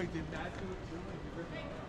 Wait, did that do it too?